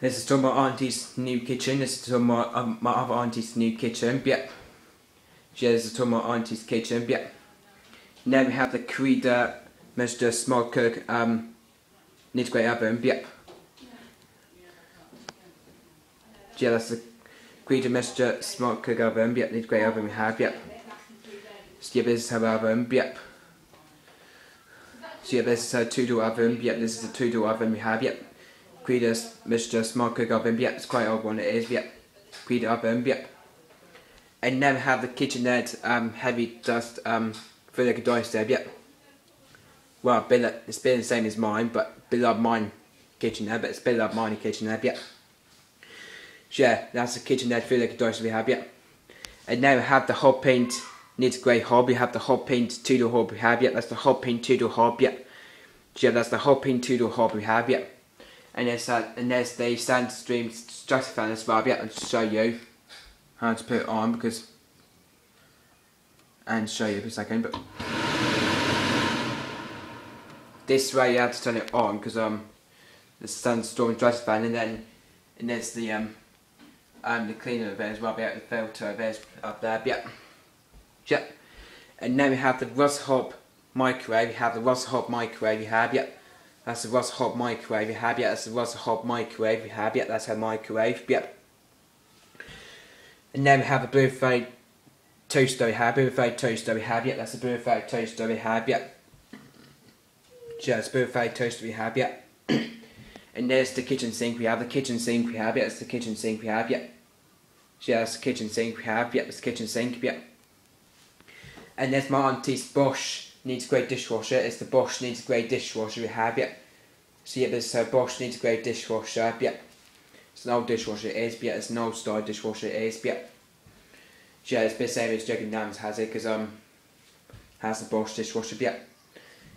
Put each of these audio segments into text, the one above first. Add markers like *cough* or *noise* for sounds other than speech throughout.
This is to my auntie's new kitchen. This is to my um, my other auntie's new kitchen. Yep. Yeah, this is to my auntie's kitchen. Yep. Now we have the Creda Mr. Small Cook um, Nitgray oven. Yep. Yeah, that's the Creda Mr. Small Cook oven. Yep, Nitgray oven we have. Yep. So, yeah, this is her oven. Yep. So yeah, this is a two-door oven. Yep, this is a two-door oven we have. Yep. Creda's Mr. Cook oven. Yep, it's quite old one it is. Yep. Creeder oven. Yep. And we have the kitchenette um, heavy dust um, a dice there. Yep. Well, it's been the same as mine, but bit like mine kitchenette, but it's bit like mine kitchenette. Yep. Yeah, that's the kitchenette for like a dice we have. Yep. And now have the Hotpoint needs grey hob. We have the Hotpoint two door hob we have. Yep, that's the Hotpoint two door hob. Yep. Yeah, that's the Hotpoint two door hob we have. Yep and there's that, and there's the stand stream fan as well. I'll show you how to put it on because and show you for a second. But this way you have to turn it on because um the sandstorm fan, and then and there's the um um the cleaner there as well. Be the filter there's up there. Yeah, yeah. And then we have the Russ Hob microwave. We have the Russ Hob microwave. We have yeah. That's the Russ Hob microwave you have, yeah, that's the Russ Hob microwave you have, yeah, that's her microwave, yep. And then we have a birthday toaster we have, birthday toaster we have, yeah, that's a birthday toaster we have, yeah. Just birthday toaster we have, yeah. *coughs* and there's the kitchen sink we have, the kitchen sink we have, yeah, that's the kitchen sink we have, yeah. Yeah, that's the kitchen sink we have, yeah, that's the kitchen sink, yeah. And there's my auntie's Bosch needs a great dishwasher. It's the Bosch needs a great dishwasher we have, yep. So yeah, there's uh, Bosch needs a great dishwasher, yep. It's an old dishwasher it is, but yeah, it's an old style dishwasher it is, yep. So, yeah, it's a bit same as Juggy Nams has it, because um, has the Bosch dishwasher, yep.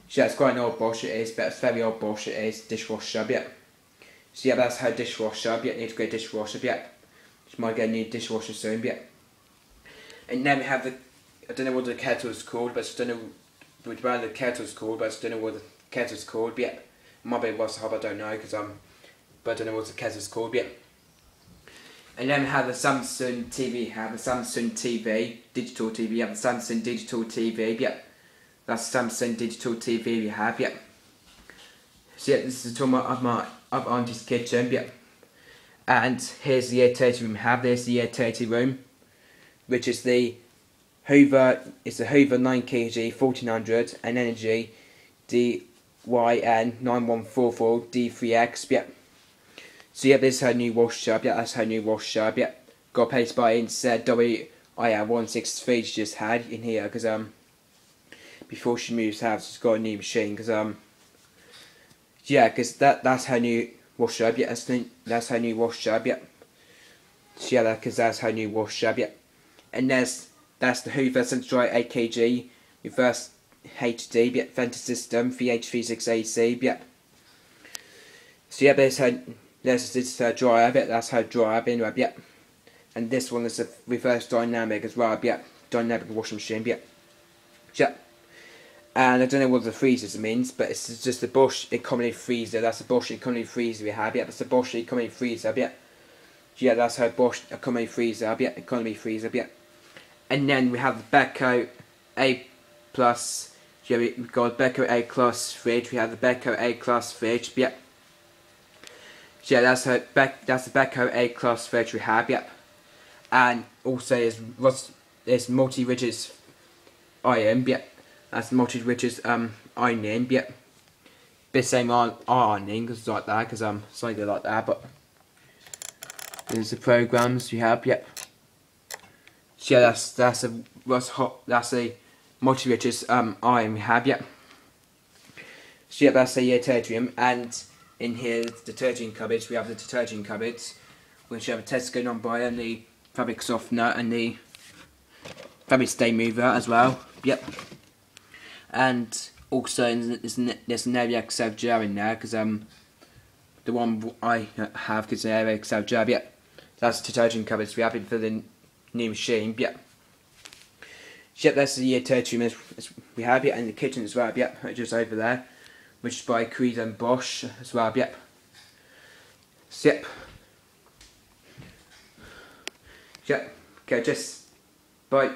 So, yeah, it's quite an old Bosch it is, but it's very old Bosch it is, dishwasher, yep. So yeah, that's her dishwasher, yep, needs a great dishwasher, yep. She might get a new dishwasher soon, yeah. And then we have the, I don't know what the kettle is called, but I don't know which brand the kettle's called, um, but I don't know what the kettle's called. But yeah, might be what's hub, I don't know because I'm, but I don't know what the kettle's called. But yeah. And then we have the Samsung TV. Have the Samsung TV, digital TV. Have the Samsung digital TV. Yeah, that's Samsung digital TV we have. Yeah. So yeah, this is the talking about my of auntie's kitchen. Yeah. And here's the utility room we have. There's the utility room, which is the Hoover is a Hoover 9kg 1400 and Energy DYN9144 D3X. Yep. So yeah, this is her new wash tub. Yeah, that's her new wash tub. Yep. Got placed by instead WIR163 she just had in here because um before she moves house she's got a new machine because um yeah because that that's her new wash tub. Yeah, that's the, that's her new wash tub. Yep. So yeah, because that's her new wash tub. Yep. And there's that's the Hoover Central 8kg reverse HD yep, Fender system VH36AC yep. So yeah, there's her there's this her dryer bit, that's her dryer bin web yep. And this one is a reverse dynamic as well, yep. Dynamic washing machine, yep. Yep. And I don't know what the freezers means, but it's just the Bosch economy freezer. That's the Bosch economy freezer we have. Yeah, that's the Bosch economy freezer. Yeah, yeah, that's her Bosch economy freezer. Yeah, economy freezer. Yeah and then we have the Beko A plus. Yeah, we've got Beko A class fridge. We have the Beko A class fridge. Yep. Yeah, that's a Be that's the Beko A class fridge we have. Yep. And also what's there's Morphy Richards iron. Yep. That's Morphy Richards um ironing. Yep. Bit same on ironing because like that because um slightly like that, but there's the programs we have. Yep. So yeah, that's that's a that's hot that's a Morphy Richards um iron we have, yeah. So yeah, that's a yeah, detergent and in here the detergent cupboards, we have the detergent cupboards, which have a Tesco non-bio and the fabric softener and the fabric stain mover as well. Yep. And also there's, there's an Ariel Excel jar in there because um the one I have because an Ariel Excel jar. Yep. That's detergent cupboards we have it for the New machine, but yeah. Yep, that's the uh, year 32 we have, it and the kitchen as well, yep, just over there, which is by Creed and Bosch as well, yep. So, yep. Yep, okay, just, bye.